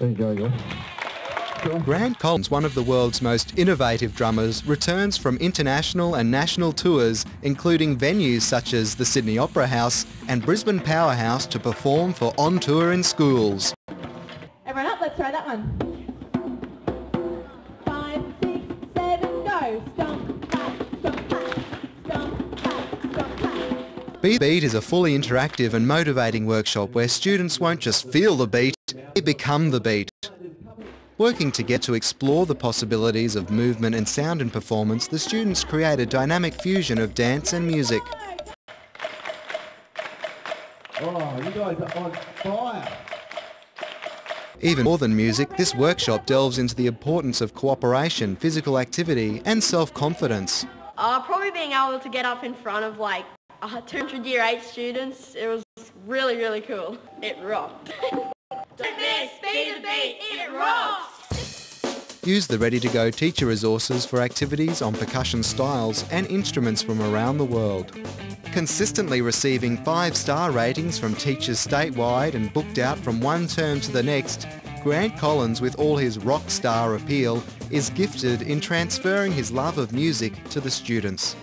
Very good. Grant Collins, one of the world's most innovative drummers, returns from international and national tours, including venues such as the Sydney Opera House and Brisbane Powerhouse to perform for On Tour in schools. Everyone up, let's try that one. Five, six, seven, go. Stomp, clap. Be Beat is a fully interactive and motivating workshop where students won't just feel the beat, they become the beat. Working together to explore the possibilities of movement and sound and performance, the students create a dynamic fusion of dance and music. Oh, you guys are on fire. Even more than music, this workshop delves into the importance of cooperation, physical activity and self-confidence. Uh, probably being able to get up in front of like uh, 200 year 8 students, it was really, really cool. It rocked. it rocks! Use the ready-to-go teacher resources for activities on percussion styles and instruments from around the world. Consistently receiving five-star ratings from teachers statewide and booked out from one term to the next, Grant Collins, with all his rock star appeal, is gifted in transferring his love of music to the students.